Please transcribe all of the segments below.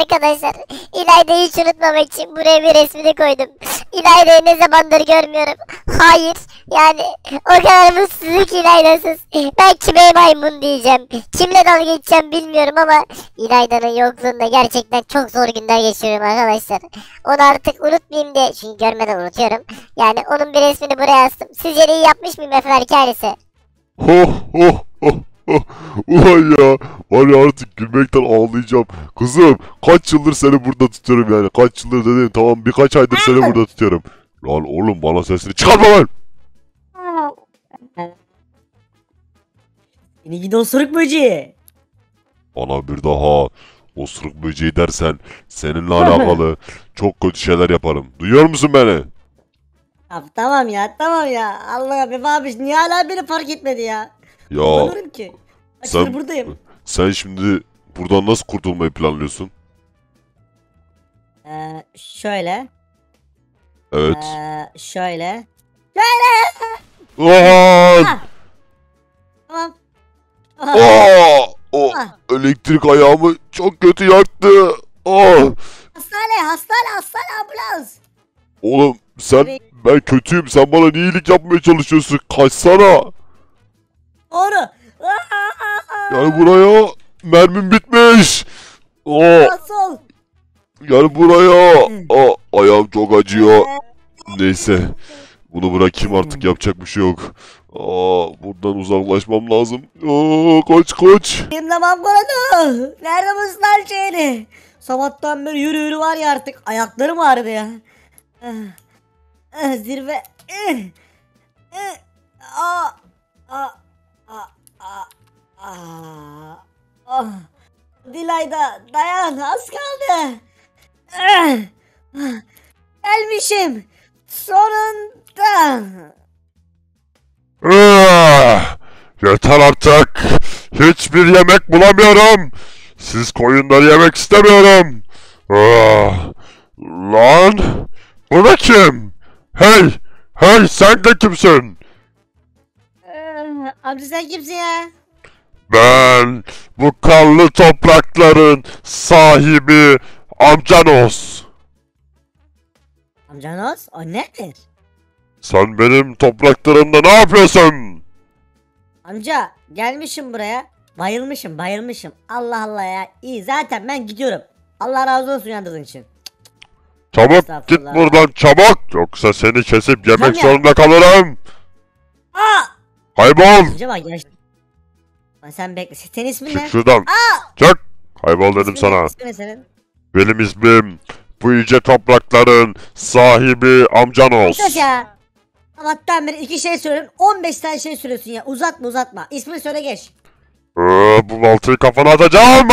Arkadaşlar İlayda'yı hiç unutmamak için buraya bir resmini koydum. İlayda'yı ne zamandır görmüyorum. Hayır yani o kadar mutsuzluk İlayda'sız. Ben kime maymun diyeceğim. Kimle dalga geçeceğim bilmiyorum ama İlayda'nın yokluğunda gerçekten çok zor günler geçiriyorum arkadaşlar. Onu artık unutmayayım diye çünkü görmeden unutuyorum. Yani onun bir resmini buraya astım. Sizce iyi yapmış mıyım Efe Berke ailesi? Oh oh oh oh. Ulan ya. Var ya artık gülmekten ağlayacağım. Kızım kaç yıldır seni burada tutuyorum yani. Kaç yıldır dedim tamam birkaç aydır seni burada tutuyorum. Lan oğlum bana sesini çıkarma lan. Yine gidi osuruk böceği. Bana bir daha osuruk böceği dersen seninle alakalı çok kötü şeyler yaparım. Duyuyor musun beni? Ya, tamam ya tamam ya. Allah be abi niye hala beni fark etmedi ya? Ya Anlarım ki. Kaç sen- buradayım. sen şimdi buradan nasıl kurtulmayı planlıyorsun? Ee, şöyle. Evet. Ee, şöyle. Lan! Ah! Tamam. Ah, Aa! O ah. elektrik ayağımı çok kötü yaktı. Aa! Hastane hastane hastane ambulans. Oğlum sen Evet. ben kötüyüm. Sen bana niye iyilik yapmaya çalışıyorsun? Kaçsana. Ah, Gel buraya. Mermim bitmiş. Aa, Sağ sol. gel buraya. Aa, ayağım çok acıyor. Neyse. Bunu bırakayım artık yapacak bir şey yok. Aa, buradan uzaklaşmam lazım. Aa, kaç. Benim zaman korudu. Nerede bu ıslar şeyini? Sabahtan beri yürü yürü var ya artık. Ayaklarım ağrıdı ya. Zirve. Eh, eh, ah, ah, ah, ah, ah, ah. Dilayda dayan az kaldı. Ah, ah, Gelmişim. Sonunda. Ah, yeter artık. Hiçbir yemek bulamıyorum. Siz koyunları yemek istemiyorum. Ah, lan bu da kim? Hey hey sen de kimsin? Amca sen kimsin ya? Ben bu kanlı toprakların sahibi Amcanos. Amcanos o nedir? Sen benim topraklarımda ne yapıyorsun? Amca gelmişim buraya. Bayılmışım bayılmışım. Allah Allah ya. İyi zaten ben gidiyorum. Allah razı olsun uyandırdığın için. Çabuk git Estağfurullah. buradan çabuk yoksa seni kesip yemek Tamam ya. zorunda kalırım. Aa! Kaybol. Ya. Lan Sen bekle. Senin ismin Çık ne? şuradan. Çık. Kaybol dedim İsmin ne? sana. İsmin ne senin? Benim ismim bu yüce toprakların sahibi Amcanos. Sus ya. Sabahtan beri iki şey söylüyorum. 15 tane şey söylüyorsun ya. Uzatma uzatma. İsmini söyle geç. Ee, bu baltayı kafana atacağım.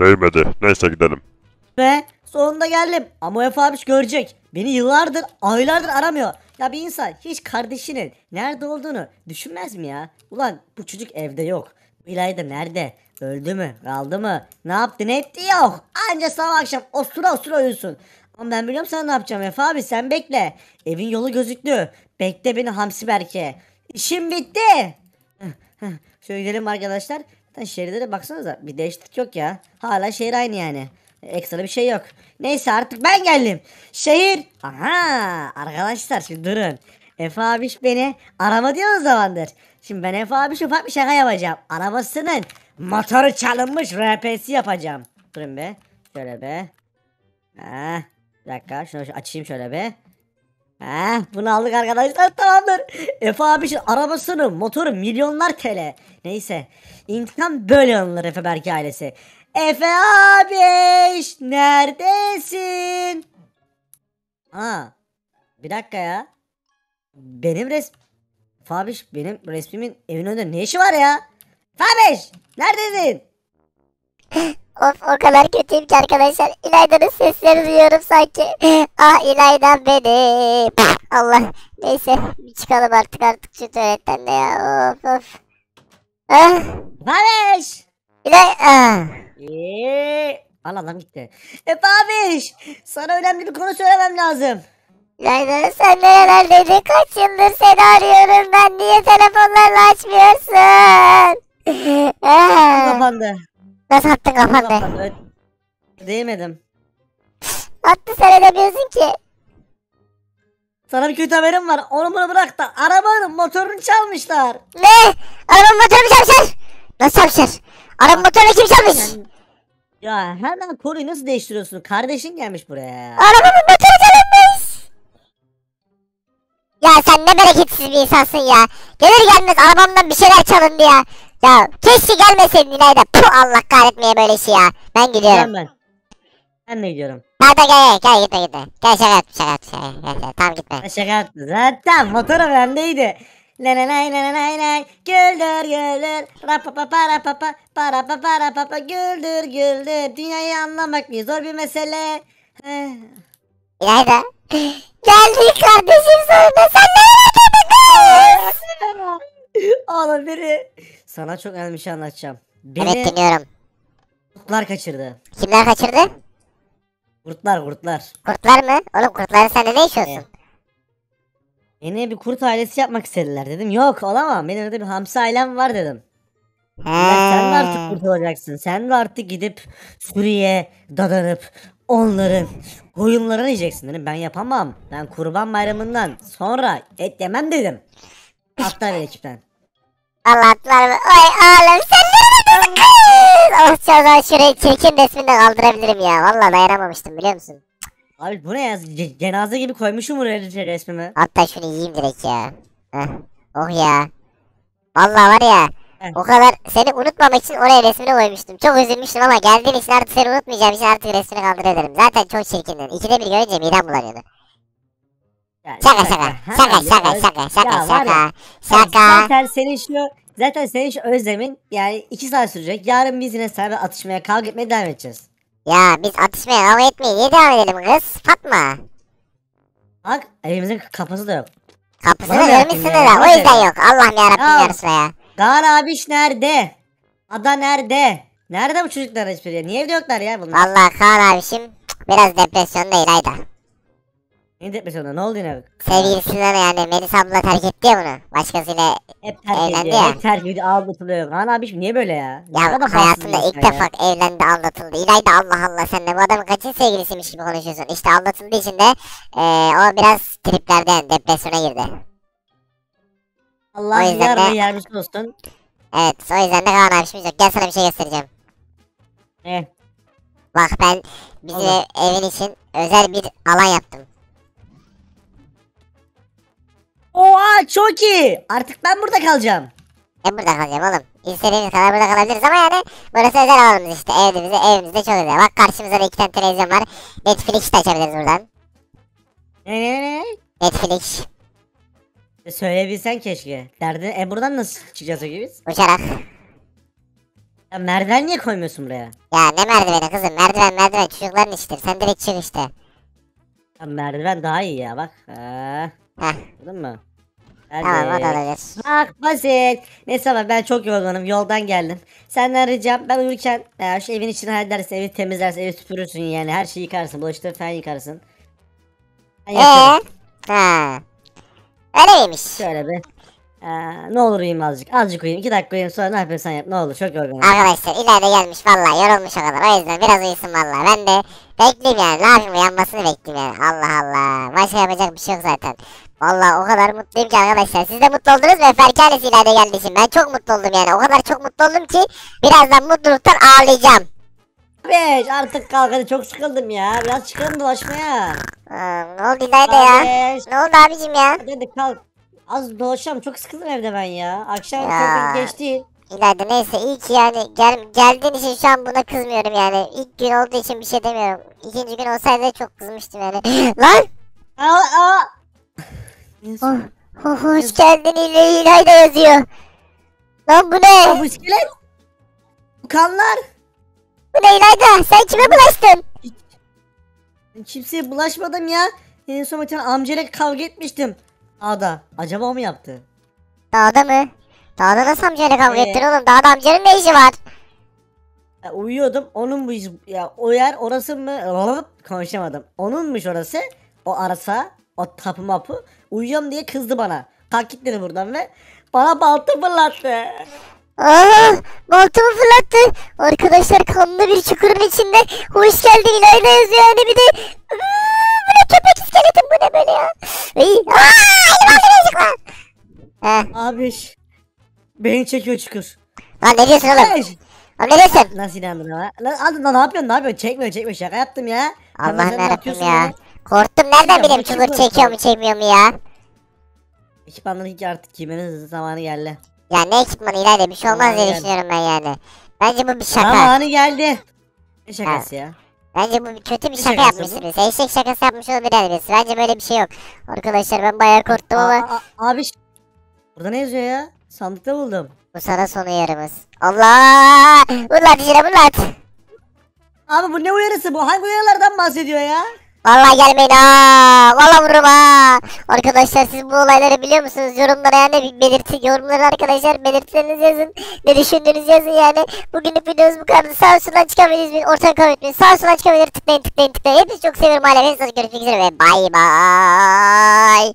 Değmedi. Neyse gidelim. Ve sonunda geldim. Ama Efe abiş görecek. Beni yıllardır, aylardır aramıyor. Ya bir insan hiç kardeşinin nerede olduğunu düşünmez mi ya? Ulan bu çocuk evde yok. İlayda nerede? Öldü mü? Kaldı mı? Ne yaptı? Ne etti? Yok. Anca sabah akşam osura osura uyusun. Ama ben biliyorum sana ne yapacağım Efe abi sen bekle. Evin yolu gözüktü. Bekle beni Hamsi Berke. İşim bitti. Şöyle gidelim arkadaşlar. Şehirde de baksanıza bir değişiklik yok ya. Hala şehir aynı yani. Ekstra bir şey yok. Neyse artık ben geldim. Şehir. Aha arkadaşlar şimdi durun. Efe abiş beni arama diyor o zamandır. Şimdi ben Efe abiş ufak bir şaka yapacağım. Arabasının motoru çalınmış RP'si yapacağım. Durun be. Şöyle be. Ha, bir dakika şunu şu- açayım şöyle be. Ha, bunu aldık arkadaşlar tamamdır. Efe abişin arabasının motoru milyonlar TL. Neyse. İntikam böyle alınır Efe Berke ailesi. Efe abiş neredesin? Ha. Bir dakika ya. Benim res... Efe abiş benim resmimin evin önünde ne işi var ya? Efe abiş neredesin? Of o kadar kötüyüm ki arkadaşlar. İlayda'nın seslerini duyuyorum sanki. Ah İlayda benim. Allah. Neyse çıkalım artık artık şu tuvaletten de ya. Of of. Ah Efe İlay... Ah. Eee. Al adam gitti. Efe abiş. Sana önemli bir konu söylemem lazım. İlayda sen nerelerdeydin? Kaç yıldır seni arıyorum ben. Niye telefonlarını açmıyorsun? Ah. Kapandı. Nasıl attın kafanı? Kapandı. Değmedim. Attı sen edemiyorsun ki. Sana bir kötü haberim var. Onu bunu bırak da arabanın motorunu çalmışlar. Ne? Arabanın motorunu çalmışlar. Nasıl çalmışlar? Arabanın motorunu kim çalmış? Sen- Ya hemen konuyu nasıl değiştiriyorsun? Kardeşin gelmiş buraya. Arabamın motoru çalınmış. Ya sen ne bereketsiz bir insansın ya. Gelir gelmez arabamdan bir şeyler çalındı ya. Ya keşke gelmeseydin İlayda. Puh Allah kahretmeye böyle şey ya. Ben gidiyorum. Ben ben. Ben de gidiyorum. Hadi gel gel gitme gitme. Gel şaka yap şaka yap. Şaka, tamam gitme. Şaka yaptım. Zaten motoru bendeydi. La la lay la la lay lay güldür güldür rapa pa para pa pa para pa para pa pa güldür güldür dünyayı anlamak bir zor bir mesele. İlayda. Geldik kardeşim sonunda. Sen kız? Oğlum biri sana çok önemli bir şey anlatacağım. Beni Evet dinliyorum. kurtlar kaçırdı. Kimler kaçırdı? Kurtlar kurtlar. Kurtlar mı? Oğlum kurtların sende ne işiyorsun? Beni bir kurt ailesi yapmak istediler dedim. Yok olamam. Benim orada bir hamsi ailem var dedim. Ya sen de artık kurtulacaksın. Sen de artık gidip Suriye dadanıp onların koyunlarını yiyeceksin dedim. Ben yapamam. Ben kurban bayramından sonra et yemem dedim. Atlar bir ekipten. Allah atlar mı? Oy oğlum sen kız? Allah çarpar şurayı çirkin resmini de kaldırabilirim ya. Vallahi dayanamamıştım biliyor musun? Abi bu ne ya? Ce- cenaze gibi koymuşum buraya resmimi. Hatta şunu yiyeyim direkt ya. Heh. Oh ya. Vallahi var ya. Heh. O kadar seni unutmamak için oraya resmini koymuştum. Çok üzülmüştüm ama geldiğin için artık seni unutmayacağım için artık resmini kaldırabilirim. Zaten çok çirkindin. İkide bir görünce midem bulanıyordu. Ya, Şaka şaka. Ha, Şaka ya, şaka şaka ya şaka var ya, şaka. Şaka. Zaten senin şu zaten senin şu özlemin yani iki saat sürecek. Yarın biz yine seninle atışmaya kavga etmeye devam edeceğiz. Ya biz atışmaya kavga etmeye niye devam edelim kız? Fatma. Bak evimizin kapısı da yok. Kapısını Bana vermişsin de o yüzden yok. Allah'ım yarabbim Ya. yarısı ya. Kaan abiş nerede? Ada nerede? Nerede bu çocuklar hiçbiri ya? Niye evde yoklar ya bunlar? Vallahi Kaan abişim biraz depresyonda İlayda. Ne depresyonda ne oldu yine? Sevgilisinden yani Melis abla terk etti ya bunu. Başkasıyla Hep terk Eğlendi ediyor. ya. Hep terk ediyor. Aldatılıyor. Kaan abiş niye böyle ya? Ne ya kadar hayatında ilk insan defa ya. evlendi aldatıldı. İlayda Allah Allah sen de bu adamın kaçın sevgilisiymiş gibi konuşuyorsun. İşte aldatıldığı için de eee, o biraz triplerden depresyona girdi. Allah O yüzden de- yardımcısı olsun. Evet o yüzden de Kaan abişimiz yok. Gel sana bir şey göstereceğim. Ne? Bak ben bizim ev- evin için özel bir alan yaptım. Oha çok iyi. Artık ben burada kalacağım. Ben burada kalacağım oğlum. İstediğimiz kadar burada kalabiliriz ama yani burası özel alanımız işte. Evimizde, evimizde çok özel. Bak karşımızda da iki tane televizyon var. Netflix de açabiliriz buradan. Ne ne ne? Netflix. Söyleyebilsen keşke. Derdin e buradan nasıl çıkacağız peki biz? Uçarak. Ya merdiven niye koymuyorsun buraya? Ya ne merdiveni kızım? Merdiven merdiven çocukların işidir. Sen direkt çık işte. Ya merdiven daha iyi ya bak. Ha, Heh anladın mı? Hadi. tamam o da olabilir. Bak basit. Neyse ama ben çok yorgunum. Yoldan geldim. Senden ricam ben uyurken eğer şu evin içini halledersin, evi temizlersin, evi süpürürsün yani her şeyi yıkarsın. Bulaşıkları falan yıkarsın. Ben Eee? yaparım. Ha. Öyle miymiş? Şöyle bir. Aa, ne olur uyuyayım azıcık. Azıcık uyuyayım. 2 dakika uyuyayım sonra ne yapıyorsan yap. Ne olur çok yorgunum. Arkadaşlar ileride gelmiş vallahi yorulmuş o kadar. O yüzden biraz uyusun vallahi. Ben de bekleyeyim yani. Ne yapayım uyanmasını bekleyeyim yani. Allah Allah. Başka yapacak bir şey yok zaten. Vallahi o kadar mutluyum ki arkadaşlar. Siz de mutlu oldunuz mu? Efer ailesi ileride geldiği için. Ben çok mutlu oldum yani. O kadar çok mutlu oldum ki birazdan mutluluktan ağlayacağım. Beş artık kalk hadi çok sıkıldım ya. Biraz çıkalım dolaşmaya. Aa, ne oldu ileride ya? Beş. Ne oldu abicim ya? Hadi hadi kalk. Az dolaşacağım çok sıkıldım evde ben ya. Akşam Ya. çok geç değil. İleride neyse iyi ki yani gel, geldiğin için şu an buna kızmıyorum yani. İlk gün olduğu için bir şey demiyorum. İkinci gün olsaydı çok kızmıştım yani. Lan! Aa, aa. Oh, oh, hoş geldin İlay İlay da yazıyor. Lan bu ne? bu iskelet. Bu kanlar. Bu ne İlayda? Sen kime bulaştın? Kimseye bulaşmadım ya. En son bir tane amcayla kavga etmiştim. Ağda. Acaba o mu yaptı? Dağda mı? Dağda nasıl amcayla kavga Ee? ettin oğlum? Dağda amcanın ne işi var? Ya, uyuyordum. Onun bu ya o yer orası mı? Konuşamadım. Onunmuş orası. O arasa, o tapu mapu. Uyuyorum diye kızdı bana. Kalk git dedi buradan ve bana balta fırlattı. Aa, baltamı fırlattı. Arkadaşlar kanlı bir çukurun içinde. Hoş geldin İlayda yazıyor yani bir de. Bu ne köpek iskeletim bu ne böyle ya. Ağzına lan. Heh. Abiş. Beyin çekiyor çukur. Lan ne diyorsun oğlum? Ay, Lan ne diyorsun? Nasıl inandın ama? Lan, lan, ne yapıyorsun ne yapıyorsun? Çekme çekme şaka yaptım ya. Allah'ım yarabbim ya. Korktum nereden bileyim çukur çekiyor mu çekmiyor mu ya? Ekipmanların ilk artık giymenin zamanı geldi. Ya ne ekipmanı İlayda bir şey olmaz Aman diye yani. düşünüyorum ben yani. Bence bu bir şaka. Zamanı geldi. Ne şakası ya? Bence bu bir kötü bir Ne şaka şakası bu? yapmışsınız. Eşek şakası yapmış olabilir birisi. Bence böyle bir şey yok. Arkadaşlar ben bayağı korktum ama Aa, aa, abi ş- Burada ne yazıyor ya? Sandıkta buldum. bu sana son uyarımız. Allah! Ulan içine bulat. Abi bu ne uyarısı bu? Hangi uyarılardan bahsediyor ya? Vallahi gelmeyin ha. Vallahi vururum ha. Arkadaşlar siz bu olayları biliyor musunuz? Yorumlara yani belirtin. Yorumlara arkadaşlar belirtilerinizi yazın. Ne düşündüğünüzü yazın yani. Bugünlük videomuz bu kadar. Sağ soldan çıkabiliriz. Bir ortadan kalmayın. Sağ soldan çıkabilir. Tıklayın tıklayın tıklayın. Hepinizi çok seviyorum. Hala hepinizi görüşmek üzere ve bay bay.